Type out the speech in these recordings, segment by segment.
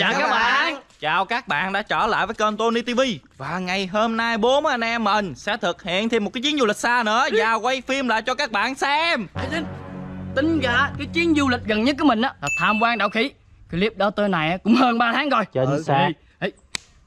Chào các bạn. Chào các bạn đã trở lại với kênh Tony TV Và ngày hôm nay bốn anh em mình sẽ thực hiện thêm một cái chuyến du lịch xa nữa. Và quay phim lại cho các bạn xem. Tính, tính ra cái chuyến du lịch gần nhất của mình á là tham quan đảo khỉ. Clip đó tới này cũng hơn 3 tháng rồi. Chính Ừ, xác.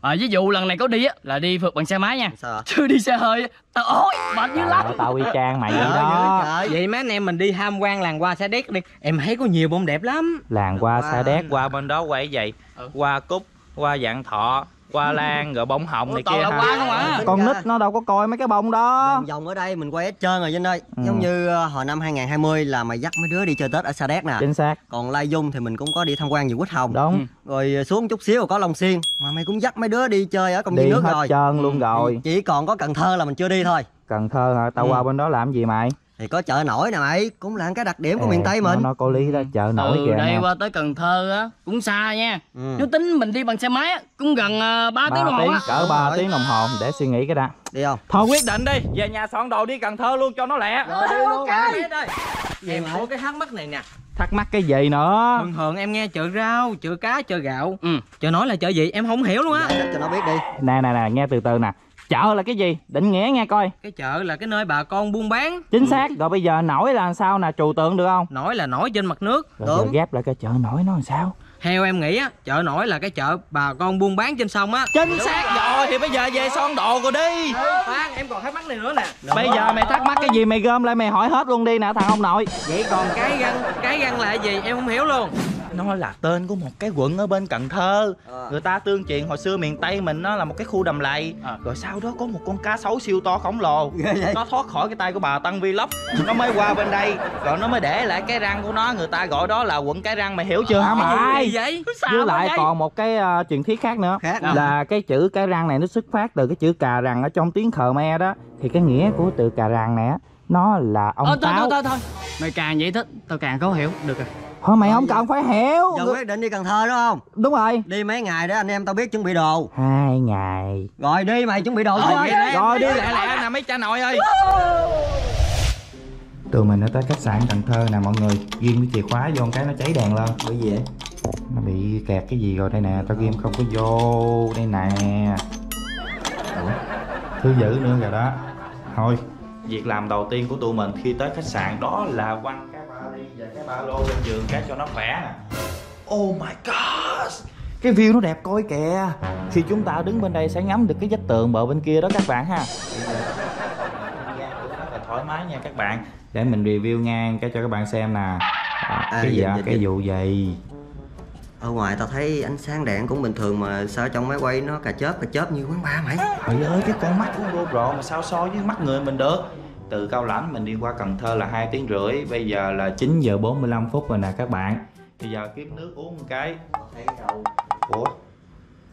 À, ví dụ lần này có đi á là đi phượt bằng xe máy nha. Sao? Chứ đi xe hơi á, tao ôi mệt dữ lắm. tao y chang mày vậy Trời đó. ơi. Vậy mấy anh em mình đi tham quan làng hoa Sa Đéc đi. Em thấy có nhiều bông đẹp lắm. Làng qua Qua- Sa Đéc Qua bên đó quay vậy. Ừ. Qua cúc, qua dạng thọ, qua lan, rồi bông hồng Ủa, này kia ha. à? Con ra nít nó đâu có coi mấy cái bông đó. Vòng vòng ở đây mình quay hết trơn rồi Vinh ơi. Ừ. Giống như ờ, hồi năm 2020 là mày dắt mấy đứa đi chơi Tết ở Sa Đéc nè. Chính xác. Còn Lai Dung thì mình cũng có đi tham quan vườn quýt hồng Đúng. Rồi xuống chút xíu rồi có Long Xuyên. Mà mày cũng dắt mấy đứa đi chơi ở công viên nước hết rồi. trơn luôn rồi. Chỉ còn có Cần Thơ là mình chưa đi thôi. Cần Thơ hả? Tao Ừ. qua bên đó làm gì mày? Thì có chợ nổi nè mày Cũng là cái đặc điểm của Ê, miền Tây nó- mình. Nó có lý đó, chợ nổi Từ kìa đây nè. qua tới Cần Thơ á cũng xa nha. Ừ. Nếu tính mình đi bằng xe máy á cũng gần uh, 3 tiếng đồng hồ cỡ 3 Rồi. tiếng đồng hồ để suy nghĩ cái đã. Đi không? Thôi quyết định đi, về nhà soạn đồ đi Cần Thơ luôn cho nó lẹ. Rồi đi luôn Em có cái thắc mắc này nè. Thắc mắc cái gì nữa? Thường thường em nghe chợ rau, chợ cá, chợ gạo. Ừ. Chợ nói là chợ gì? Em không hiểu luôn á. Thích cho nó biết đi. Nè nè nè, nghe từ từ nè Chợ là cái gì? Định nghĩa nghe coi. Cái chợ là cái nơi bà con buôn bán. Chính xác, rồi bây giờ nổi là sao nè, trừu tượng được không? Nổi là nổi trên mặt nước. Rồi Đúng. ghép lại cái chợ nổi nó làm sao? Theo em nghĩ á, chợ nổi là cái chợ bà con buôn bán trên sông á. Chính xác. Rồi, thì bây giờ về soạn đồ rồi đi. Khoan, em còn thắc mắc này nữa nè. Bây giờ mày thắc mắc cái gì mày gom lại mày hỏi hết luôn đi nè thằng ông nội. Vậy còn cái răng, cái răng là cái gì? Em không hiểu luôn Nó là tên của một cái quận ở bên Cần Thơ. Ờ. Người ta tương truyền hồi xưa miền Tây mình nó là một cái khu đầm lầy. À. Rồi sau đó có một con cá sấu siêu to khổng lồ. Nó thoát khỏi cái tay của bà Tân Vlog. Nó mới qua bên đây. Rồi nó mới để lại cái răng của nó. Người ta gọi đó là quận cái răng mày hiểu chưa? Hả mày. Vậy? Với lại còn một cái uh, truyền thuyết khác nữa. Khác Là cái chữ cái răng này nó xuất phát từ cái chữ cà răng ở trong tiếng Khmer đó. Thì cái nghĩa của từ cà răng này á Nó là ông Ờ, thôi, táo. thôi thôi thôi. Mày càng giải thích tao càng khó hiểu. Được rồi Thôi mày không cần phải hiểu. Giờ quyết định đi Cần Thơ đúng không? Đúng rồi. Đi mấy ngày để anh em tao biết chuẩn bị đồ. Hai ngày. Rồi đi mày chuẩn bị đồ Rồi, thôi rồi đi. Lẹ lẹ nè mấy cha nội ơi. Tụi mình đã tới khách sạn Cần Thơ nè mọi người. Ghim cái chìa khóa vô cái nó cháy đèn lên. Bởi vậy? Nó bị kẹt cái gì rồi đây nè. Tao ghim không có vô Đây nè. Ủa, Thứ dữ nữa rồi đó. Thôi Việc làm đầu tiên của tụi mình khi tới khách sạn đó là quăng cái vali và cái ba lô lên giường cái cho nó khỏe nè. Oh my god Cái view nó đẹp coi kìa. Khi chúng ta đứng bên đây sẽ ngắm được cái vách tường bờ bên kia đó các bạn ha. Rất là thoải mái nha các bạn. Để mình review ngang cái cho các bạn xem nè. À, À, cái gì dịch, ạ? dịch, cái vụ gì? Ở ngoài tao thấy ánh sáng đèn cũng bình thường mà sao trong máy quay nó cà chớp cà chớp như quán bar mày? Trời ơi cái con mắt của GoPro mà sao so với mắt người mình được từ Cao Lãnh mình đi qua Cần Thơ là hai tiếng rưỡi bây giờ là 9 giờ 45 phút rồi nè các bạn. Bây giờ kiếm nước uống một cái. Ủa?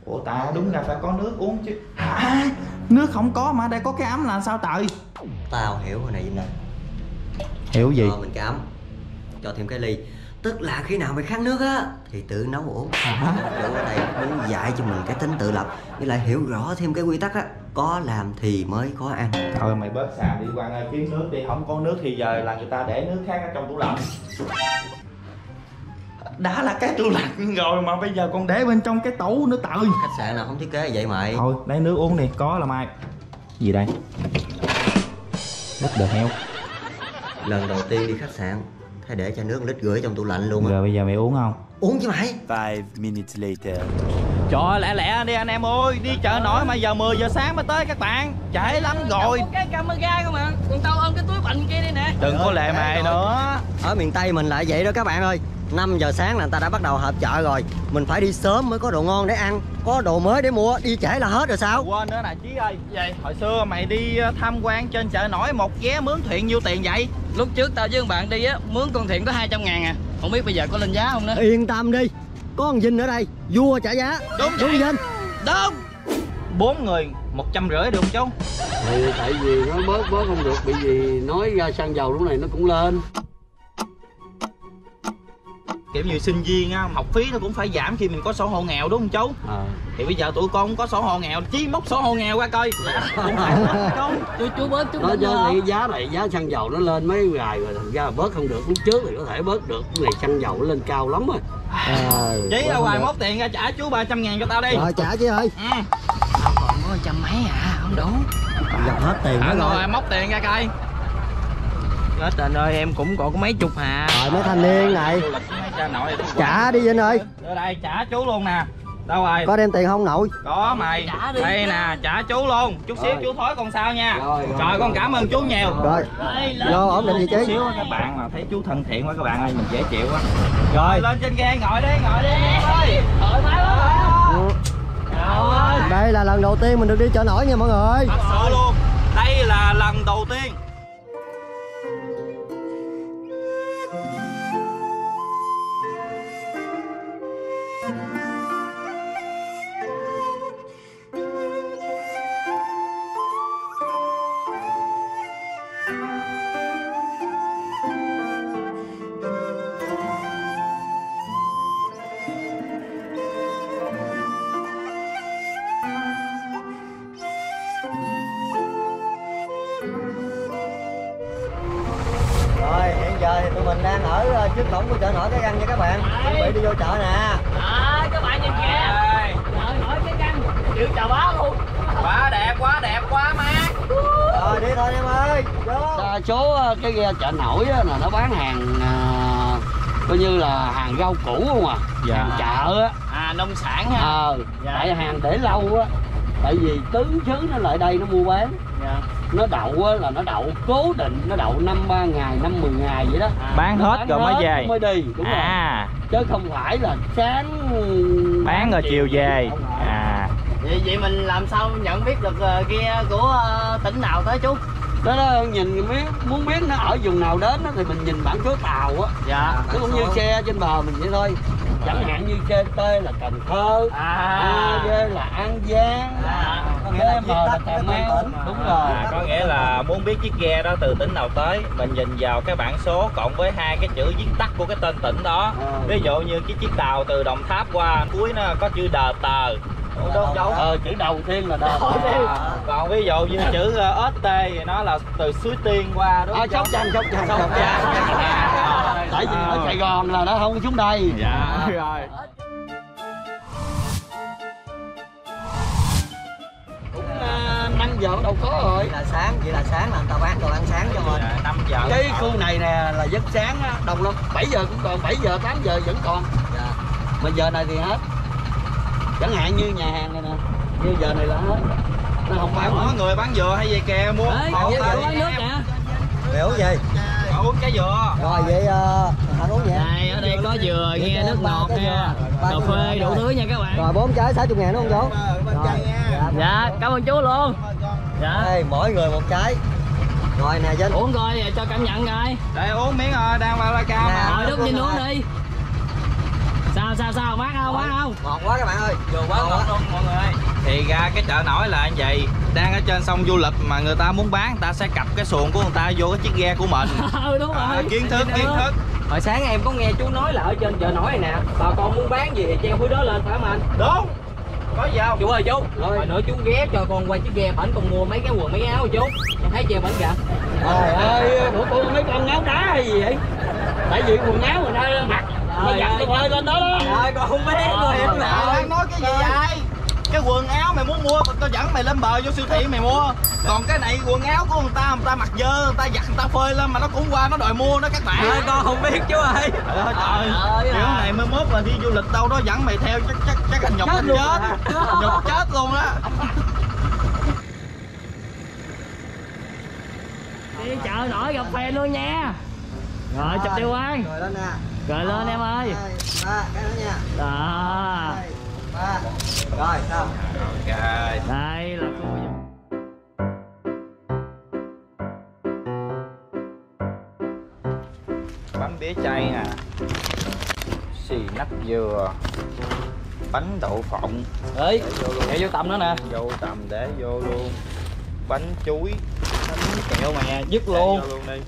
Ủa ta đúng là phải có nước uống chứ. Hả nước không có mà đây có cái ấm là sao trời Tao hiểu rồi này ơi hiểu gì? Cho mình cái ấm Cho thêm cái ly. Tức là khi nào mày khát nước á Thì tự nấu uống. Rượu ở đây muốn dạy cho mình cái tính tự lập Với lại hiểu rõ thêm cái quy tắc á Có làm thì mới có ăn. Thôi mày bớt xàm đi qua ơi kiếm nước đi. Không có nước thì giờ là người ta để nước khác ở trong tủ lạnh. Đã là cái tủ lạnh rồi mà bây giờ còn để bên trong cái tủ nữa trời. Khách sạn nào không thiết kế vậy mày? Thôi lấy nước uống đi. Có là mai. Gì đây? Lít đờ heo. Lần đầu tiên đi khách sạn Thấy để cho nước lít gửi trong tủ lạnh luôn á. Giờ bây giờ mày uống không? Uống chứ mày. Five minutes later. Trời ơi, lẹ lẹ đi anh em ơi Đi chợ nổi mà giờ 10 giờ sáng mới tới các bạn. Trễ lắm rồi. cái camera không à Còn tao ôm cái túi bành kia đây nè. Đừng có lệ mày nữa. Ở miền Tây mình lại vậy đó các bạn ơi. 5 giờ sáng là người ta đã bắt đầu họp chợ rồi. Mình phải đi sớm mới có đồ ngon để ăn Có đồ mới để mua Đi trễ là hết rồi sao? Quên nữa nè Chí ơi. Vậy hồi xưa mày đi ờ, tham quan trên chợ nổi Một vé mướn thuyền nhiêu tiền vậy? Lúc trước tao với bạn đi á Mướn con thuyền có 200 ngàn à. Không biết bây giờ có lên giá không nữa? Yên tâm đi Có con Vinh ở đây. Vua trả giá. Đúng Đúng. Vinh. Đúng. Bốn người một trăm rưỡi được không chú? Thì tại vì nó bớt bớt không được bởi vì nói ra xăng dầu lúc này nó cũng lên kiểu như sinh viên á học phí nó cũng phải giảm khi mình có sổ hộ nghèo đúng không chú? Ờ. thì bây giờ tụi con không có sổ hộ nghèo chí móc sổ hộ nghèo qua coi. Cũng phải chú. Chú chú bớt đỉnh cho vô thì giá này giá xăng dầu nó lên mấy ngày rồi thành ra là bớt không được. Lúc trước thì có thể bớt được Cái này xăng dầu nó lên cao lắm rồi. Ờ, chí ra ngoài móc tiền ra trả chú 300 ngàn cho tao đi. Rồi trả chứ ơi. Ừ. còn có trăm mấy à không đủ. Dập hết tiền à, đó rồi rồi. móc tiền ra coi. Chết trời ơi em cũng còn có mấy chục hà rồi mấy thanh niên này Cha nội trả đi Vinh ơi. Đưa đây trả chú luôn nè. Đâu rồi? Có đem tiền không nội? Có mày. Trả đi. đây nè trả chú luôn. Chút xíu chú thối con sao nha. Rồi, rồi, trời con cảm ơn chú nhiều. Rồi. Vô ổn định vị chút trí xíu các bạn mà thấy chú thân thiện quá các bạn ơi mình dễ chịu quá. Rồi. Lên trên ghe ngồi đi ngồi đi ơi thoải mái quá. Đây là lần đầu tiên mình được đi chợ nổi nha mọi người. Thật sự luôn. Đây là lần đầu tiên trước cổng của chợ nổi cái răng nha các bạn. Chuẩn bị đi vô chợ nè. À các bạn nhìn kìa. Trời. Nổi cái căn chữ chào bá luôn. Quá đẹp quá đẹp quá mát. Rồi đi thôi em ơi. Vô. Đa số ờ, cái ghe chợ nổi á, là nó bán hàng à, coi như là hàng rau củ không à. Dạ. hàng chợ á. À nông sản ha. Ờ Dạ. tại hàng để lâu á. Tại vì tứ xứ nó lại đây nó mua bán. Dạ. Nó đậu á, là nó đậu cố định nó đậu năm ba ngày năm mười ngày vậy đó. Bán Nó hết rồi mới về. mới đi đúng rồi. À chứ không phải là sáng bán rồi chiều về. à. Vậy vậy mình làm sao nhận biết được ờ, ghe của ờ, tỉnh nào tới chú đó, đó nhìn biết muốn biết nó ở vùng nào đến á, thì mình nhìn bản số tàu á. Dạ nó cũng như xe trên bờ mình vậy thôi. Chẳng hạn như xe T là Cần Thơ à. A D là An Giang À, B M là Cà Mau đúng rồi. À, có nghĩa là muốn biết chiếc ghe đó từ tỉnh nào tới mình nhìn vào cái bảng số cộng với hai cái chữ viết tắt của cái tên tỉnh đó. Ờ. ví dụ như cái chiếc tàu từ đồng tháp qua cuối nó có chữ đờ tờ ờ chữ đầu tiên là đờ À, còn ví dụ như chữ ờ, ST thì nó là từ suối tiên qua đúng à, không? sóc trăng sóc trăng Sóc Trăng. Tại vì ở Sài Gòn là nó không xuống đây. Dạ. Rồi. Cũng uh, 5 giờ đầu có rồi. Vậy là sáng vậy là sáng là người ta bán đồ ăn sáng cho mình. Dạ, năm giờ. Cái khu này nè là giấc sáng á, đông lắm. 7 giờ cũng còn 7 giờ 8 giờ vẫn còn. Dạ. mà giờ này thì hết chẳng hạn như nhà hàng này nè như giờ này là hết. Nó không bán có nữa. người bán dừa hay về kè mua Ê, hộ tao uống nước nè. Biểu gì? Họ uống trái dừa. Rồi vậy uh, anh uống gì? Đây ở đây có dừa nghe nước ngọt nha. cà cái phê đủ thứ nha các bạn. Rồi bốn trái 60 ngàn đúng không chú rồi. Dạ. dạ cảm ơn chú luôn. Dạ. Đây mỗi người một trái. Rồi nè Vinh. Uống coi cho cảm nhận coi. Đây uống miếng rồi đang vào la cao Nè. mà. Rồi đút nhìn uống đi sao sao sao? Mát không mát không? Ngọt quá các bạn ơi. Vừa quá ngọt luôn mọi người. Ơi Thì ra cái chợ nổi là như vậy. Đang ở trên sông du lịch mà người ta muốn bán Người ta sẽ cặp cái xuồng của người ta vô cái chiếc ghe của mình. Ừ đúng rồi. à, Kiến thức, kiến thức. Hồi sáng em có nghe chú nói là ở trên chợ nổi này nè bà con muốn bán gì thì treo phía đó lên phải không anh? Đúng. Có gì không? chú ơi chú. Hồi nữa chú ghé cho con qua chiếc ghe bển con mua mấy cái quần mấy áo chú. Con thấy treo bển kìa. Trời ơi bữa cô mấy con áo đá hay gì vậy? Tại vì quần áo người ta mặc nó giặt cái phơi lên đó đó. Trời con không biết rồi em nào đang nói cái gì vậy? Cái quần áo mày muốn mua tao dẫn mày lên bờ vô siêu thị mày mua. Còn cái này quần áo của người ta người ta mặc dơ người ta giặt người ta phơi lên mà nó cũng qua nó đòi mua đó các bạn. Ơi, con không biết chú ơi trời ơi. Trời ơi kiểu này mới mốt là đi du lịch đâu đó dẫn mày theo chắc chắc chắc anh nhục Chết chết. nhục chết luôn. á. Đi chợ nổi gặp fan luôn nha. Rồi chụp tiêu quan rồi lên nè rồi lên em ơi. Hai, ba cái nữa nha. Đó. Rồi xong ok. Đây là cô bánh bía chay nè. Xì nách dừa. Bánh đậu phộng. Ơi để vô luôn. để vô tầm nữa nè. Vô tầm để vô luôn. Bánh chuối. Kẹo mà dứt để luôn vô luôn đi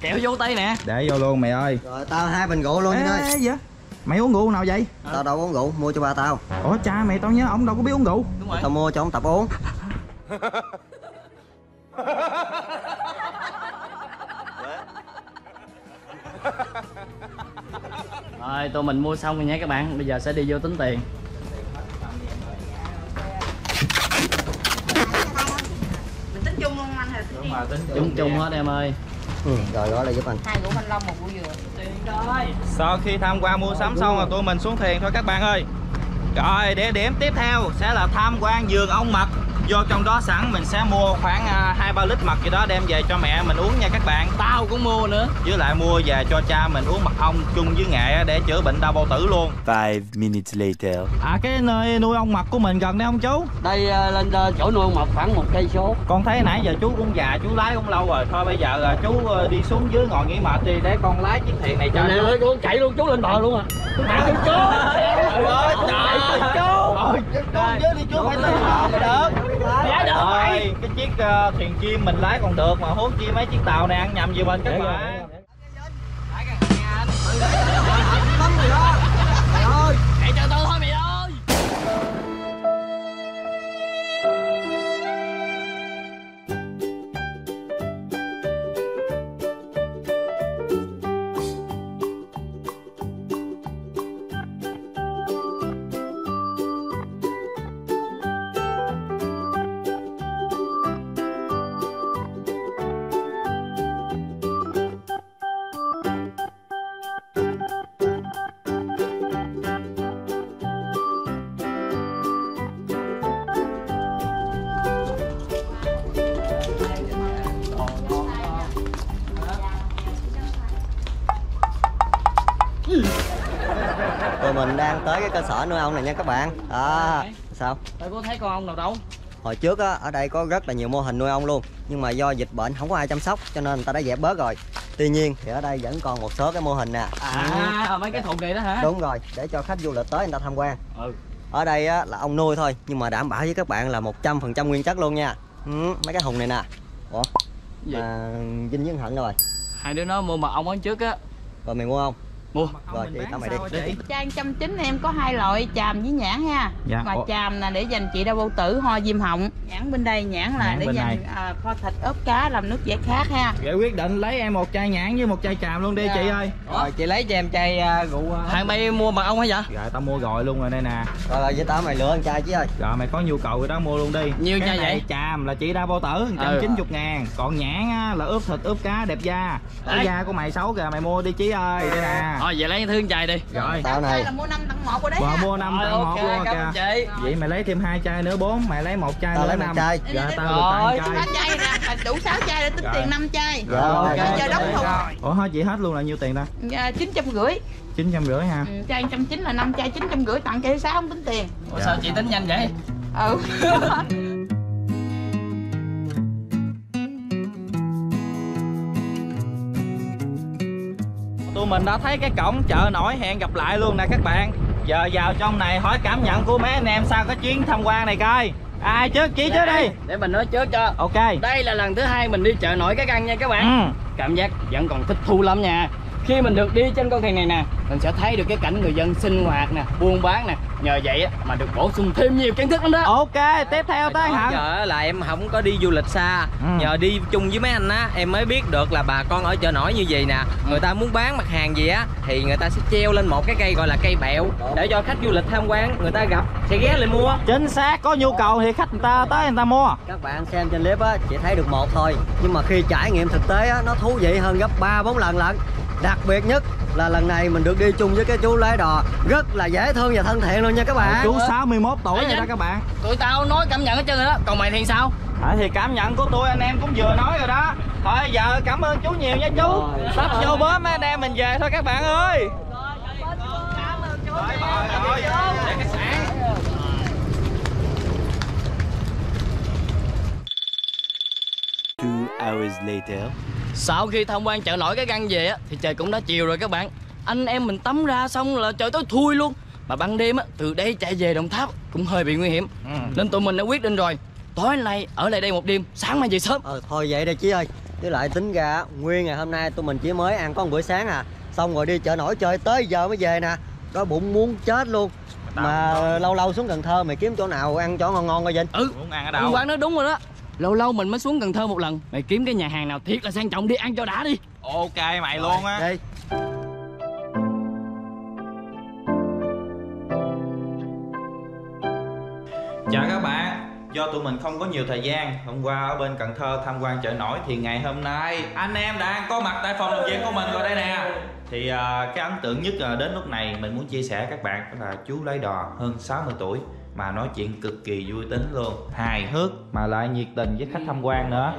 kẹo vô tay nè. Để vô luôn mày ơi. Rồi tao hai bình rượu luôn ơi vậy? mày uống rượu nào vậy? Tao đâu uống rượu, mua cho ba tao. Ủa cha mày tao nhớ ông đâu có biết uống rượu. Đúng rồi. Tao mua cho ông tập uống. Rồi tụi mình mua xong rồi nha các bạn. Bây giờ sẽ đi vô tính tiền. Mình tính chung luôn anh hả đúng mà tính chung. Chung hết em ơi ừ, Rồi gói lại giúp anh. Hai củ thanh long một củ dừa. Sau khi tham quan mua sắm xong rồi tụi mình xuống thuyền thôi các bạn ơi. Rồi địa điểm tiếp theo sẽ là tham quan vườn ong mật vô trong đó sẵn mình sẽ mua khoảng à, hai ba lít mật gì đó đem về cho mẹ mình uống nha các bạn. Tao cũng mua nữa. Với lại mua về cho cha mình uống mật ong chung với nghệ để chữa bệnh đau bao tử luôn. Five minutes later. à cái nơi nuôi ong mật của mình gần đây không chú? Đây ờ, lên ờ, chỗ nuôi mật khoảng một cây số. Con thấy nãy giờ chú cũng già chú lái cũng lâu rồi. Thôi bây giờ à, chú đi xuống dưới ngồi nghỉ mệt đi để con lái chiếc thuyền này cho chú. ơi, con chạy luôn chú lên bờ luôn à. Chú Trời ơi, trời ơi, chú Rồi, chú dưới đi chú phải lên bờ mới được. Rồi, cái chiếc ờ, thuyền chim mình lái còn được mà huống chi mấy chiếc tàu này ăn nhầm gì bên các bạn Tụi mình đang tới cái cơ sở nuôi ong này nha các bạn. À, sao? tôi có thấy con ong nào đâu? Hồi trước á, ở đây có rất là nhiều mô hình nuôi ong luôn Nhưng mà do dịch bệnh không có ai chăm sóc cho nên người ta đã dẹp bớt rồi. Tuy nhiên thì ở đây vẫn còn một số cái mô hình nè. À mấy cái thùng này đó hả? Đúng rồi, để cho khách du lịch tới người ta tham quan. Ừ. Ở đây á, là ong nuôi thôi Nhưng mà đảm bảo với các bạn là 100% nguyên chất luôn nha. Ừ, Mấy cái thùng này nè. Ủa, gì? Mà Vinh với Hận rồi. Hai đứa nó mua mật ong ở trước á. Rồi mày mua không? Mua Rồi chị tao mày đi. Trang trăm chín em có hai loại chàm với nhãn ha. Dạ, mà ủa. chàm là để dành chị đau bao tử ho viêm họng nhãn bên đây nhãn là Nhãn để dành à, kho thịt ốp cá làm nước giải khát ha. Vậy quyết định lấy em một chai nhãn với một chai tràm luôn đi Dạ. chị ơi. Rồi chị lấy cho em chai à, rượu à, hàng bay mua mật ong hả vậy Rồi tao mua rồi luôn rồi đây nè. Rồi rồi với tao mày lựa trai chứ ơi. Rồi mày có nhu cầu thì đó mua luôn đi. Nhiêu chai vậy? Tràm là chỉ đau bao tử 190 ngàn. Còn nhãn á, là ướp thịt ướp cá đẹp da. Cái da của mày xấu kìa mày mua đi chí ơi Đây nè thôi vậy lấy thương chai đi. Rồi. Tao này. là mua năm tặng một rồi đấy. Rồi mua năm Rồi, tặng ok, một luôn cảm ơn kìa. chị. Vậy mày lấy thêm hai chai nữa bốn. Mày lấy một chai Tao nữa lấy một năm. chai. Dạ tao được Rồi. tặng chai. chai đủ 6 chai để tính Rồi. tiền 5 chai. Rồi, giờ đóng thùng. Ủa thôi chị hết luôn là nhiêu tiền ta? Chín trăm rưỡi. Chín trăm rưỡi ha ừ, chai trăm chín là năm chai chín trăm rưỡi tặng chị sáu không tính tiền. Ủa sao chị tính nhanh vậy? Ừ Tụi mình đã thấy cái cổng chợ nổi hẹn gặp lại luôn nè các bạn. Giờ vào trong này hỏi cảm nhận của mấy anh em sau cái chuyến tham quan này coi. Ai trước chí trước đi. để mình nói trước cho. Ok. Đây là lần thứ hai mình đi chợ nổi cái găng nha các bạn. Ừ. cảm giác vẫn còn thích thú lắm nha. Khi mình được đi trên con thuyền này nè mình sẽ thấy được cái cảnh người dân sinh hoạt nè buôn bán nè nhờ vậy á, mà được bổ sung thêm nhiều kiến thức lắm đó. Ok tiếp theo tới hả Giờ là em không có đi du lịch xa. Ừ. Nhờ đi chung với mấy anh á Em mới biết được là bà con ở chợ nổi như vậy nè. Người ta muốn bán mặt hàng gì á Thì người ta sẽ treo lên một cái cây gọi là cây bẹo. Để cho khách du lịch tham quan Người ta gặp sẽ ghé lại mua. Chính xác có nhu cầu thì khách người ta tới người ta mua. Các bạn xem trên clip á chỉ thấy được một thôi. Nhưng mà khi trải nghiệm thực tế á nó thú vị hơn gấp 3 4 lần lận Đặc biệt nhất là lần này mình được đi chung với cái chú lái đò. Rất là dễ thương và thân thiện luôn nha các bạn. Chú 61 tuổi rồi đó các bạn. tụi tao nói cảm nhận hết trơn rồi đó. Còn mày thì sao? À, Thì cảm nhận của tôi anh em cũng vừa nói rồi đó. Thôi giờ cảm ơn chú nhiều nha chú. Sắp vô bớm mấy anh em mình về thôi các bạn ơi. Rồi, rồi, rồi, về khách sạn. Two hours later. sau khi tham quan chợ nổi cái găng về á thì trời cũng đã chiều rồi các bạn. Anh em mình tắm ra xong là trời tối thui luôn. Mà ban đêm á từ đây chạy về đồng tháp cũng hơi bị nguy hiểm. Ừ. nên tụi mình đã quyết định rồi tối nay ở lại đây một đêm sáng mai về sớm. Ờ thôi vậy đây chí ơi. Với lại tính ra nguyên ngày hôm nay tụi mình chỉ mới ăn có một bữa sáng à. Xong rồi đi chợ nổi chơi tới giờ mới về nè. Đói bụng muốn chết luôn. Mà lâu lâu xuống Cần Thơ mày kiếm chỗ nào ăn chỗ ngon ngon coi Vinh. Ừ muốn ăn ở đâu? quán nói đúng rồi đó lâu lâu mình mới xuống cần thơ một lần. Mày kiếm cái nhà hàng nào thiệt là sang trọng đi ăn cho đã đi. Ok mày luôn á. đi. Chào các bạn. Do tụi mình không có nhiều thời gian Hôm qua ở bên Cần Thơ tham quan chợ nổi Thì ngày hôm nay anh em đang có mặt tại phòng làm việc của mình rồi đây nè. Thì à, cái ấn tượng nhất à, đến lúc này Mình muốn chia sẻ các bạn Đó là chú lấy đò hơn 60 tuổi Mà nói chuyện cực kỳ vui tính luôn. Hài hước. Mà lại nhiệt tình với khách tham quan nữa.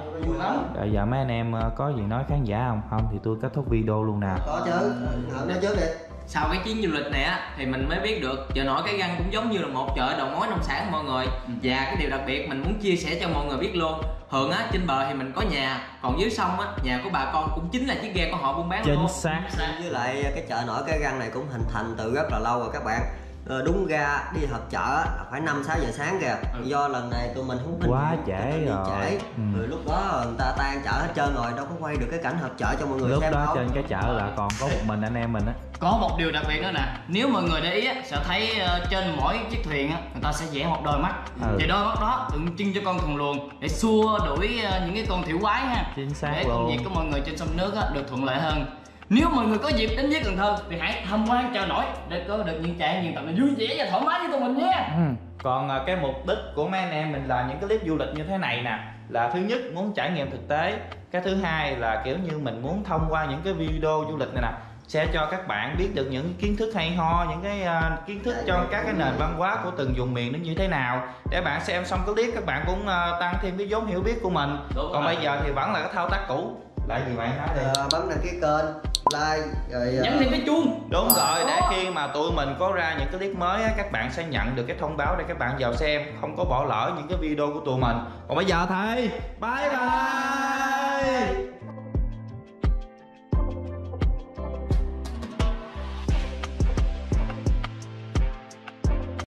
Rồi giờ mấy anh em à, có gì nói khán giả không? Không thì tôi kết thúc video luôn nè. Có chứ. Ngậm nói trước đi. Sau cái chuyến du lịch này á thì mình mới biết được chợ nổi cái găng cũng giống như là một chợ đầu mối nông sản mọi người. Và cái điều đặc biệt mình muốn chia sẻ cho mọi người biết luôn thường á trên bờ thì mình có nhà còn dưới sông á nhà của bà con cũng chính là chiếc ghe của họ buôn bán luôn. Chính xác. Với lại cái chợ nổi cái găng này cũng hình thành từ rất là lâu rồi các bạn Ờ, đúng ra đi họp chợ á, là phải 5 6 giờ sáng kìa. Do lần này tụi mình không minh Quá trễ rồi. Trễ. Ừ. Rồi lúc đó người ta tan chợ hết trơn rồi, đâu có quay được cái cảnh họp chợ cho mọi người Lúc xem đó đâu. trên cái chợ là còn có một mình anh em mình á có một điều đặc biệt nữa nè nếu mọi người để ý á, sẽ thấy ờ, trên mỗi chiếc thuyền á, người ta sẽ vẽ một đôi mắt Ừ. thì đôi mắt đó tượng trưng cho con thùng luồng để xua đuổi ờ, những cái con thủy quái ha Chính xác để luôn. công việc của mọi người trên sông nước á, được thuận lợi hơn nếu mọi người có dịp đến với Cần Thơ thì hãy tham quan chợ nổi để có được những trải nghiệm thật là vui vẻ và thoải mái với tụi mình nhé Ừ. Còn à, cái mục đích của mấy anh em mình làm những cái clip du lịch như thế này nè là thứ nhất muốn trải nghiệm thực tế cái thứ hai là kiểu như mình muốn thông qua những cái video du lịch này nè sẽ cho các bạn biết được những kiến thức hay ho những cái à, kiến thức cho các cái nền văn hóa của từng vùng miền nó như thế nào để bạn xem xong cái clip các bạn cũng à, tăng thêm cái vốn hiểu biết của mình Đúng còn rồi. bây giờ thì vẫn là cái thao tác cũ lại gì bạn nói đi? Ờ, bấm đăng ký kênh, like rồi ờ, nhấn thêm cái chuông. Đúng Đó. rồi, để khi mà tụi mình có ra những cái clip mới á, các bạn sẽ nhận được cái thông báo để các bạn vào xem Không có bỏ lỡ những cái video của tụi mình. Còn bây giờ thì Bye bye